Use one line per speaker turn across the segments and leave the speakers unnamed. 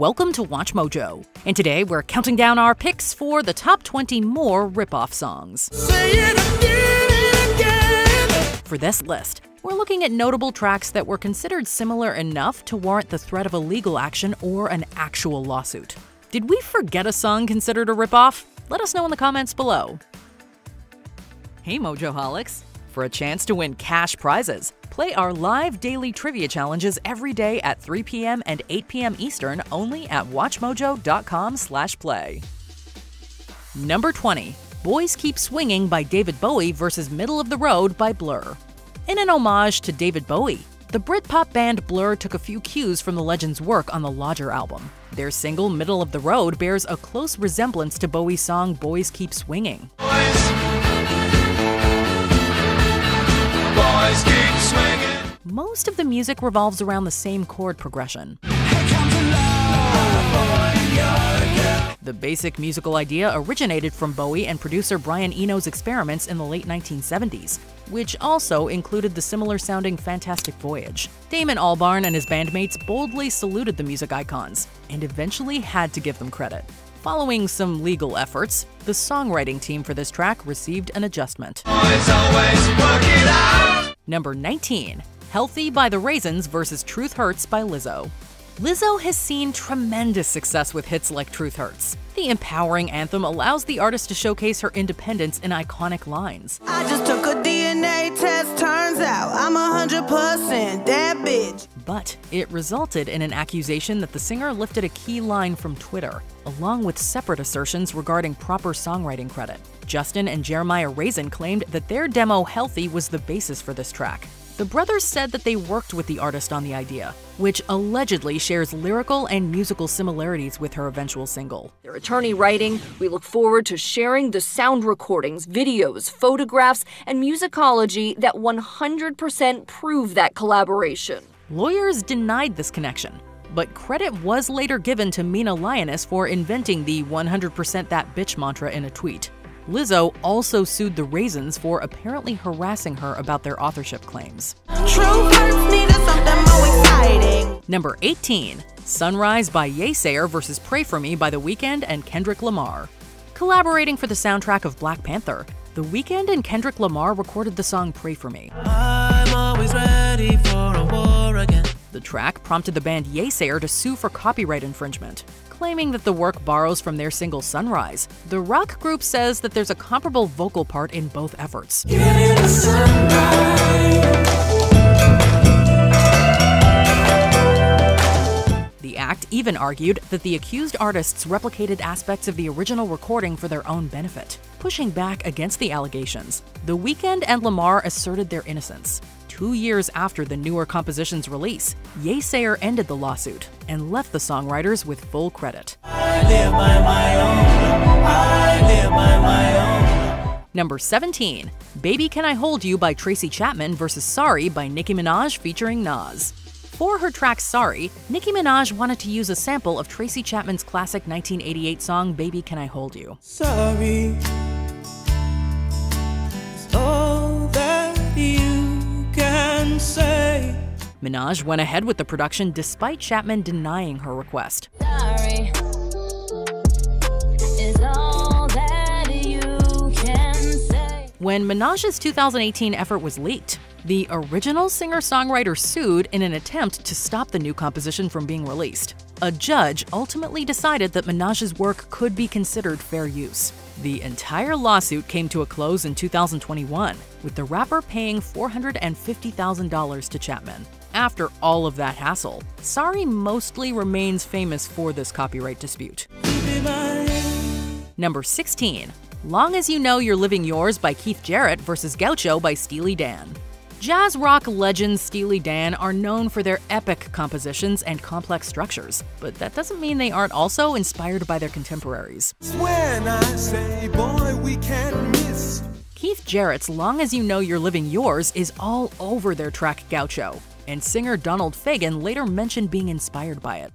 welcome to Watch Mojo. And today we're counting down our picks for the top 20 more ripoff songs. Again again. For this list, we're looking at notable tracks that were considered similar enough to warrant the threat of a legal action or an actual lawsuit. Did we forget a song considered a ripoff? Let us know in the comments below. Hey Mojoholics, for a chance to win cash prizes, play our live daily trivia challenges every day at 3 p.m. and 8 p.m. Eastern only at watchmojo.com/play. Number 20. Boys Keep Swinging by David Bowie versus Middle of the Road by Blur. In an homage to David Bowie, the Britpop band Blur took a few cues from the legend's work on the Lodger album. Their single Middle of the Road bears a close resemblance to Bowie's song Boys Keep Swinging. most of the music revolves around the same chord progression. The basic musical idea originated from Bowie and producer Brian Eno's experiments in the late 1970s, which also included the similar sounding Fantastic Voyage. Damon Albarn and his bandmates boldly saluted the music icons, and eventually had to give them credit. Following some legal efforts, the songwriting team for this track received an adjustment. Number 19 Healthy by The Raisens versus Truth Hurts by Lizzo. Lizzo has seen tremendous success with hits like Truth Hurts. The empowering anthem allows the artist to showcase her independence in iconic lines. I just took a DNA test, turns out I'm 100% that bitch. But it resulted in an accusation that the singer lifted a key line from Twitter, along with separate assertions regarding proper songwriting credit. Justin and Jeremiah Raisen claimed that their demo Healthy was the basis for this track, the brothers said that they worked with the artist on the idea, which allegedly shares lyrical and musical similarities with her eventual single. Their attorney writing, We look forward to sharing the sound recordings, videos, photographs, and musicology that 100% prove that collaboration. Lawyers denied this connection, but credit was later given to Mina Lioness for inventing the 100% that bitch mantra in a tweet. Lizzo also sued the Raisens for apparently harassing her about their authorship claims. Number 18, Sunrise by Yeasayer versus Pray For Me by The Weeknd and Kendrick Lamar. Collaborating for the soundtrack of Black Panther, The Weeknd and Kendrick Lamar recorded the song Pray For Me. The track prompted the band Yeasayer to sue for copyright infringement, claiming that the work borrows from their single Sunrise. The rock group says that there's a comparable vocal part in both efforts. The act even argued that the accused artists replicated aspects of the original recording for their own benefit. Pushing back against the allegations, The Weeknd and Lamar asserted their innocence two years after the newer composition's release, Yeasayer ended the lawsuit and left the songwriters with full credit. Number 17, Baby Can I Hold You by Tracy Chapman versus Sorry by Nicki Minaj featuring Nas. For her track Sorry, Nicki Minaj wanted to use a sample of Tracy Chapman's classic 1988 song Baby Can I Hold You. Sorry. Minaj went ahead with the production despite Chapman denying her request. Sorry. When Minaj's 2018 effort was leaked, the original singer-songwriter sued in an attempt to stop the new composition from being released. A judge ultimately decided that Minaj's work could be considered fair use. The entire lawsuit came to a close in 2021, with the rapper paying $450,000 to Chapman after all of that hassle. Sorry mostly remains famous for this copyright dispute. Number 16. Long As You Know You're Living Yours by Keith Jarrett versus Gaucho by Steely Dan. Jazz rock legends Steely Dan are known for their epic compositions and complex structures, but that doesn't mean they aren't also inspired by their contemporaries. Say, boy, Keith Jarrett's Long As You Know You're Living Yours is all over their track Gaucho and singer Donald Fagen later mentioned being inspired by it.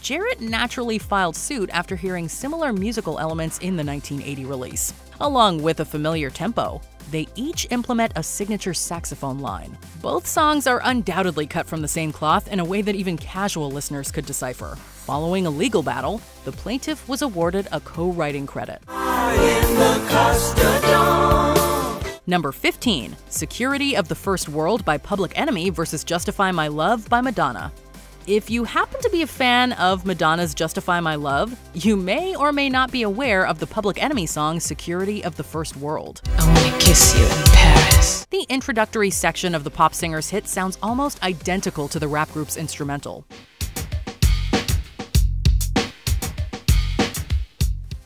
Jarrett naturally filed suit after hearing similar musical elements in the 1980 release, along with a familiar tempo they each implement a signature saxophone line. Both songs are undoubtedly cut from the same cloth in a way that even casual listeners could decipher. Following a legal battle, the plaintiff was awarded a co-writing credit. Number 15, Security of the First World by Public Enemy versus Justify My Love by Madonna. If you happen to be a fan of Madonna's Justify My Love, you may or may not be aware of the Public Enemy song Security of the First World. I wanna kiss you in Paris. The introductory section of the pop singer's hit sounds almost identical to the rap group's instrumental.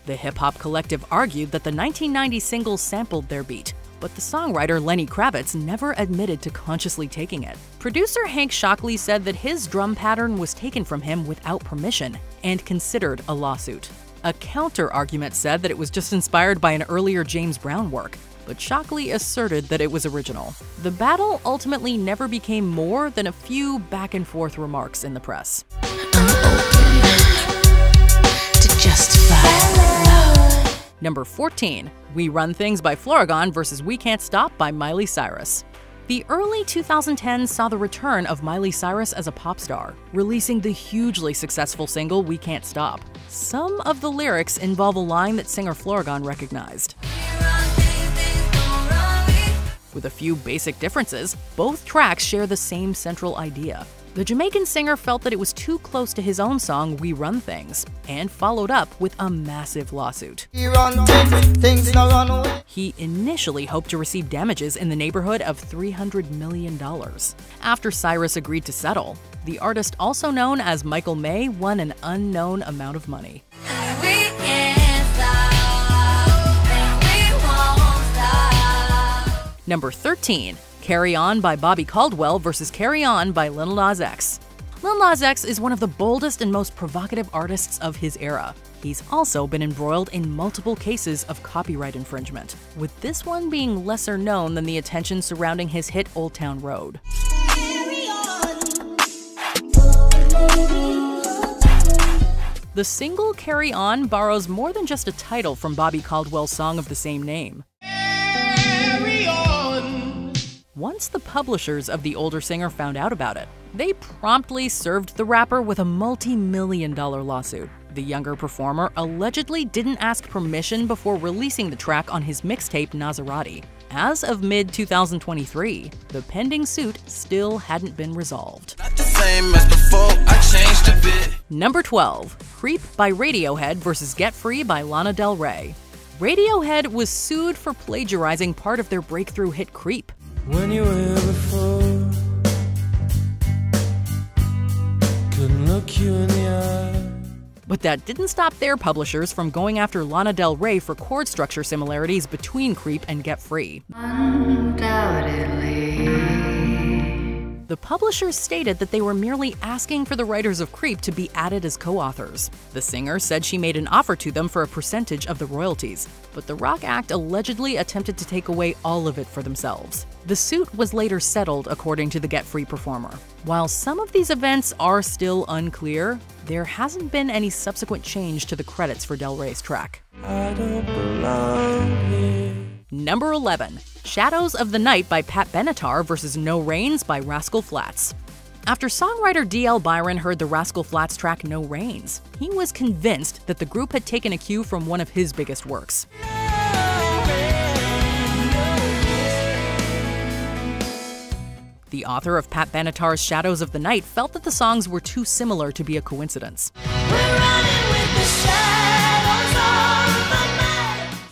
The hip hop collective argued that the 1990 single sampled their beat, but the songwriter Lenny Kravitz never admitted to consciously taking it. Producer Hank Shocklee said that his drum pattern was taken from him without permission and considered a lawsuit. A counter argument said that it was just inspired by an earlier James Brown work, but Shocklee asserted that it was original. The battle ultimately never became more than a few back and forth remarks in the press. Number 14, We Run Things by Flourgon versus We Can't Stop by Miley Cyrus. The early 2010s saw the return of Miley Cyrus as a pop star, releasing the hugely successful single We Can't Stop. Some of the lyrics involve a line that singer Flourgon recognized. With a few basic differences, both tracks share the same central idea the Jamaican singer felt that it was too close to his own song We Run Things and followed up with a massive lawsuit. he initially hoped to receive damages in the neighborhood of $300 million. After Cyrus agreed to settle, the artist, also known as Michael May, won an unknown amount of money. Number 13, Carry On by Bobby Caldwell versus Carry On by Lil Nas X. Lil Nas X is one of the boldest and most provocative artists of his era. He's also been embroiled in multiple cases of copyright infringement, with this one being lesser known than the attention surrounding his hit Old Town Road. The single Carry On borrows more than just a title from Bobby Caldwell's song of the same name. once the publishers of The Older Singer found out about it. They promptly served the rapper with a multi million dollar lawsuit. The younger performer allegedly didn't ask permission before releasing the track on his mixtape Nasarati. As of mid 2023, the pending suit still hadn't been resolved. Before, Number 12 Creep by Radiohead versus Get Free by Lana Del Rey. Radiohead was sued for plagiarizing part of their breakthrough hit Creep when you were before. Couldn't look you in the eye. But that didn't stop their publishers from going after Lana Del Rey for chord structure similarities between Creep and Get Free. Undoubtedly. The publishers stated that they were merely asking for the writers of Creep to be added as co authors. The singer said she made an offer to them for a percentage of the royalties, but the Rock Act allegedly attempted to take away all of it for themselves. The suit was later settled, according to the Get Free performer. While some of these events are still unclear, there hasn't been any subsequent change to the credits for Del Rey's track. Number 11 Shadows of the Night by Pat Benatar versus No Rains by Rascal Flatts. After songwriter D.L. Byron heard the Rascal Flatts track No Rains, he was convinced that the group had taken a cue from one of his biggest works. The author of Pat Benatar's Shadows of the Night felt that the songs were too similar to be a coincidence.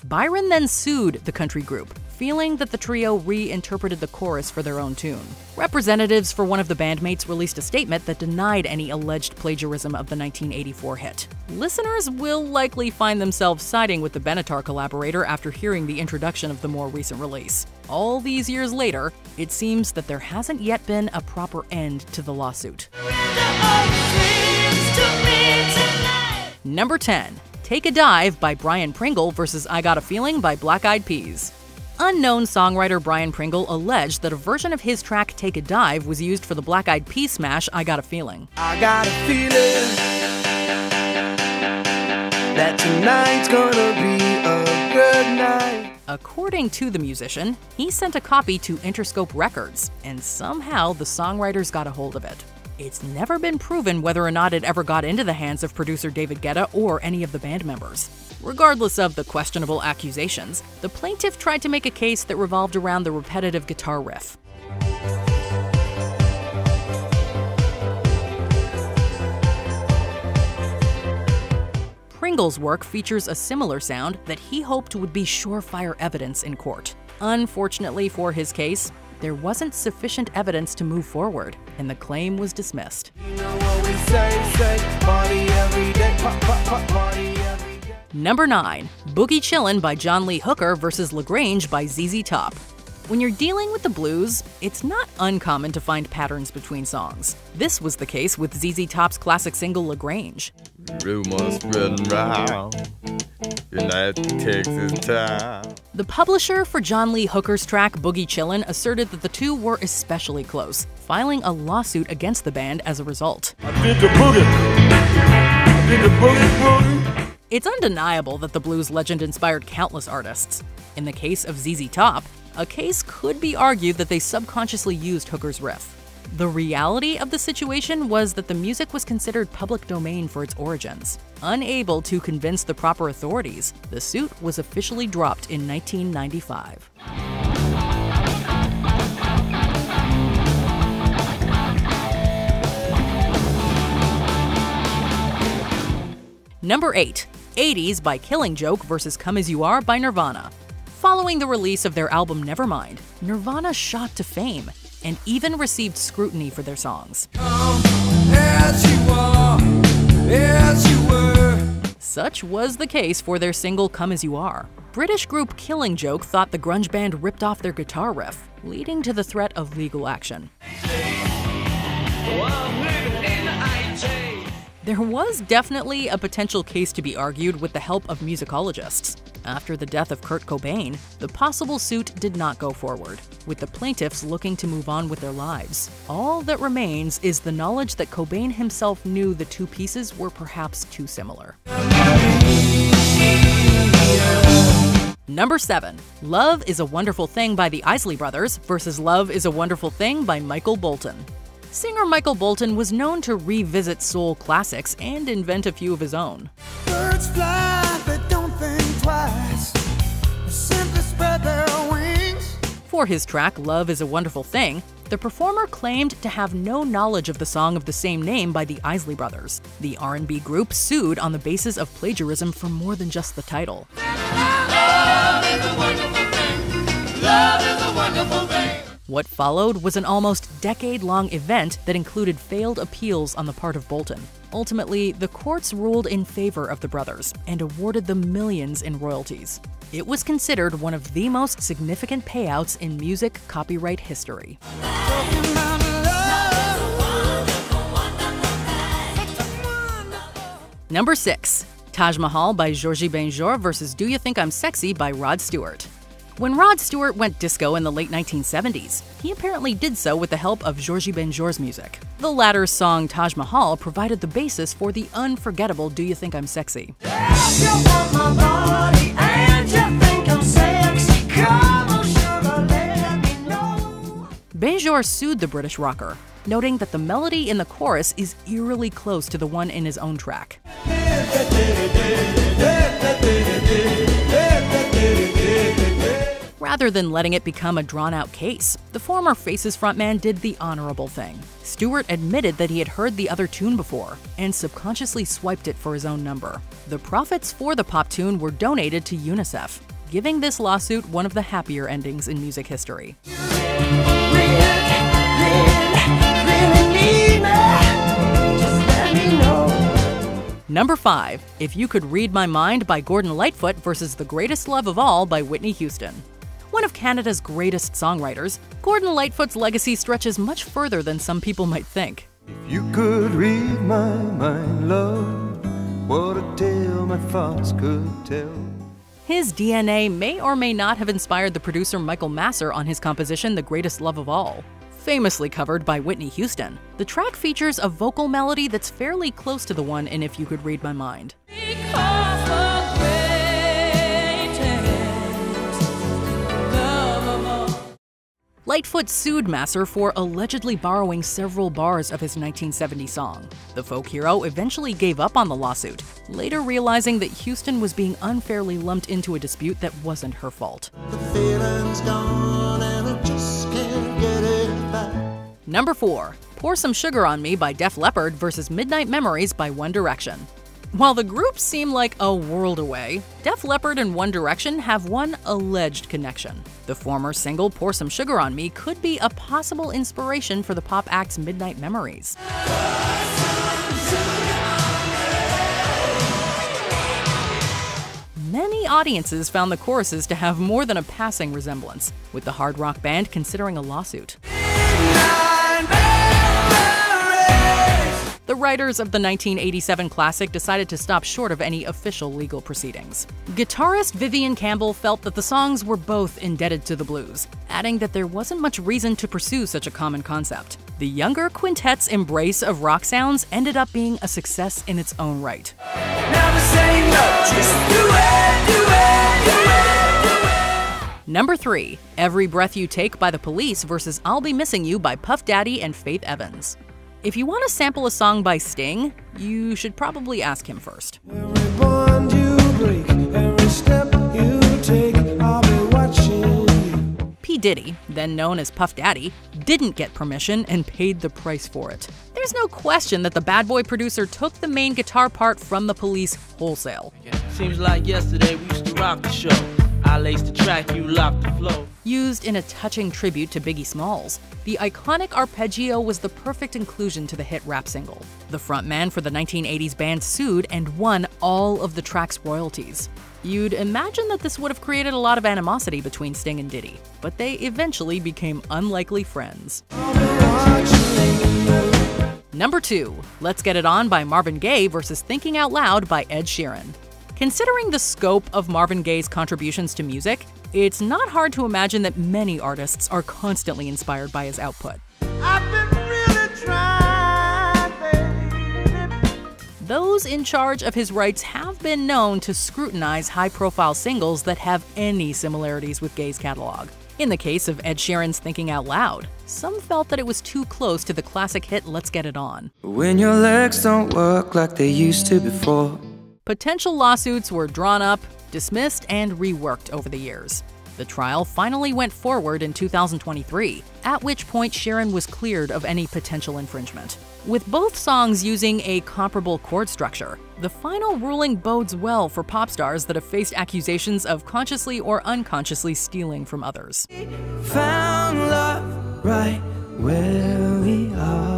Byron then sued the country group, feeling that the trio reinterpreted the chorus for their own tune. Representatives for one of the bandmates released a statement that denied any alleged plagiarism of the 1984 hit. Listeners will likely find themselves siding with the Benatar collaborator after hearing the introduction of the more recent release. All these years later, it seems that there hasn't yet been a proper end to the lawsuit. Number 10. Take a Dive by Brian Pringle versus I Got a Feeling by Black Eyed Peas. Unknown songwriter Brian Pringle alleged that a version of his track Take a Dive was used for the Black Eyed Peas smash I Got a Feeling. I got a feeling that tonight's gonna be a good night. According to the musician, he sent a copy to Interscope Records, and somehow the songwriters got a hold of it. It's never been proven whether or not it ever got into the hands of producer David Guetta or any of the band members. Regardless of the questionable accusations, the plaintiff tried to make a case that revolved around the repetitive guitar riff. Pringle's work features a similar sound that he hoped would be surefire evidence in court. Unfortunately for his case, there wasn't sufficient evidence to move forward and the claim was dismissed. Number 9. Boogie Chillin' by John Lee Hooker versus LaGrange by ZZ Top. When you're dealing with the blues, it's not uncommon to find patterns between songs. This was the case with ZZ Top's classic single LaGrange. Rumors spreading around. United The publisher for John Lee Hooker's track Boogie Chillin' asserted that the two were especially close, filing a lawsuit against the band as a result. It's undeniable that the blues legend inspired countless artists. In the case of ZZ Top, a case could be argued that they subconsciously used Hooker's riff. The reality of the situation was that the music was considered public domain for its origins. Unable to convince the proper authorities, the suit was officially dropped in 1995. Number 8. 80s by Killing Joke versus Come As You Are by Nirvana. Following the release of their album Nevermind, Nirvana shot to fame, and even received scrutiny for their songs. Are, Such was the case for their single Come As You Are. British group Killing Joke thought the grunge band ripped off their guitar riff, leading to the threat of legal action. There was definitely a potential case to be argued with the help of musicologists. After the death of Kurt Cobain, the possible suit did not go forward, with the plaintiffs looking to move on with their lives. All that remains is the knowledge that Cobain himself knew the two pieces were perhaps too similar. Number 7. Love is a Wonderful Thing by the Isley Brothers versus Love is a Wonderful Thing by Michael Bolton. Singer Michael Bolton was known to revisit soul classics and invent a few of his own. For his track Love is a Wonderful Thing, the performer claimed to have no knowledge of the song of the same name by the Isley Brothers. The R&B group sued on the basis of plagiarism for more than just the title. What followed was an almost decade long event that included failed appeals on the part of Bolton. Ultimately, the courts ruled in favor of the brothers and awarded them millions in royalties. It was considered one of the most significant payouts in music copyright history. Number 6. Taj Mahal by Jorge Ben Jor versus Do You Think I'm Sexy by Rod Stewart. When Rod Stewart went disco in the late 1970s, he apparently did so with the help of Jorge Ben Jor's music. The latter's song Taj Mahal provided the basis for the unforgettable Do You Think I'm Sexy? Benjor sued the British rocker, noting that the melody in the chorus is eerily close to the one in his own track. Rather than letting it become a drawn out case, the former Faces frontman did the honorable thing. Stewart admitted that he had heard the other tune before and subconsciously swiped it for his own number. The profits for the pop tune were donated to UNICEF, giving this lawsuit one of the happier endings in music history. Number 5, If You Could Read My Mind by Gordon Lightfoot versus The Greatest Love of All by Whitney Houston. One of Canada's greatest songwriters, Gordon Lightfoot's legacy stretches much further than some people might think. If you could read my mind, love, what a tale my thoughts could tell. His DNA may or may not have inspired the producer Michael Masser on his composition The Greatest Love of All. Famously covered by Whitney Houston, the track features a vocal melody that's fairly close to the one in If You Could Read My Mind. Lightfoot sued Masser for allegedly borrowing several bars of his 1970 song. The folk hero eventually gave up on the lawsuit, later realizing that Houston was being unfairly lumped into a dispute that wasn't her fault. Number 4. Pour Some Sugar on Me by Def Leppard versus Midnight Memories by One Direction. While the groups seem like a world away, Def Leppard and One Direction have one alleged connection. The former single Pour Some Sugar on Me could be a possible inspiration for the pop act's Midnight Memories. Many audiences found the choruses to have more than a passing resemblance, with the hard rock band considering a lawsuit. The writers of the 1987 classic decided to stop short of any official legal proceedings. Guitarist Vivian Campbell felt that the songs were both indebted to the blues, adding that there wasn't much reason to pursue such a common concept. The younger quintet's embrace of rock sounds ended up being a success in its own right. Number 3. Every Breath You Take by The Police versus I'll Be Missing You by Puff Daddy and Faith Evans. If you want to sample a song by Sting, you should probably ask him first. Break, take, P. Diddy, then known as Puff Daddy, didn't get permission and paid the price for it. There's no question that the bad boy producer took the main guitar part from the police wholesale. Seems like yesterday we used to rock the show. I laced the track, you locked the flow. Used in a touching tribute to Biggie Smalls, the iconic arpeggio was the perfect inclusion to the hit rap single. The frontman for the 1980s band sued and won all of the track's royalties. You'd imagine that this would have created a lot of animosity between Sting and Diddy, but they eventually became unlikely friends. Number 2. Let's Get It On by Marvin Gaye versus Thinking Out Loud by Ed Sheeran. Considering the scope of Marvin Gaye's contributions to music, it's not hard to imagine that many artists are constantly inspired by his output. Really trying, Those in charge of his rights have been known to scrutinize high profile singles that have any similarities with Gaye's catalog. In the case of Ed Sheeran's Thinking Out Loud, some felt that it was too close to the classic hit Let's Get It On. When your legs don't work like they used to before. Potential lawsuits were drawn up, dismissed and reworked over the years. The trial finally went forward in 2023, at which point Sheeran was cleared of any potential infringement. With both songs using a comparable chord structure, the final ruling bodes well for pop stars that have faced accusations of consciously or unconsciously stealing from others. Found love right where we are.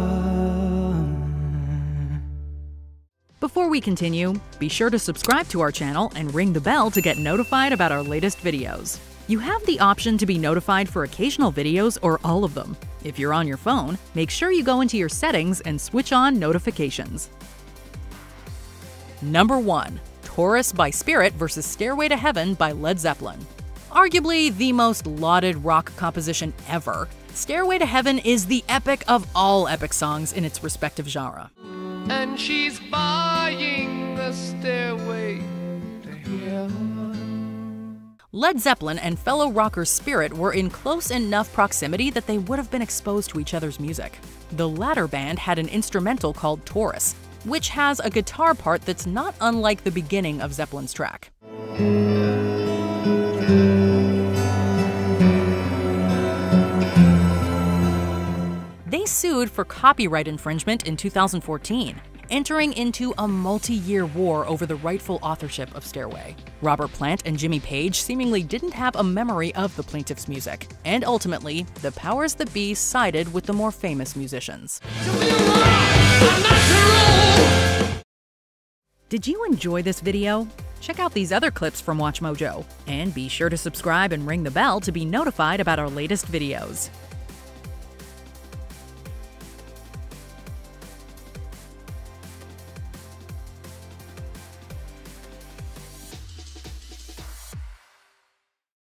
Before we continue, be sure to subscribe to our channel and ring the bell to get notified about our latest videos. You have the option to be notified for occasional videos or all of them. If you're on your phone, make sure you go into your settings and switch on notifications. Number 1. Taurus by Spirit versus Stairway to Heaven by Led Zeppelin. Arguably the most lauded rock composition ever, Stairway to Heaven is the epic of all epic songs in its respective genre and she's buying the stairway to heaven. Led Zeppelin and fellow rocker Spirit were in close enough proximity that they would have been exposed to each other's music. The latter band had an instrumental called Taurus, which has a guitar part that's not unlike the beginning of Zeppelin's track. sued for copyright infringement in 2014, entering into a multi-year war over the rightful authorship of Stairway. Robert Plant and Jimmy Page seemingly didn't have a memory of the plaintiff's music, and ultimately, the powers that be sided with the more famous musicians. Did you enjoy this video? Check out these other clips from WatchMojo, and be sure to subscribe and ring the bell to be notified about our latest videos.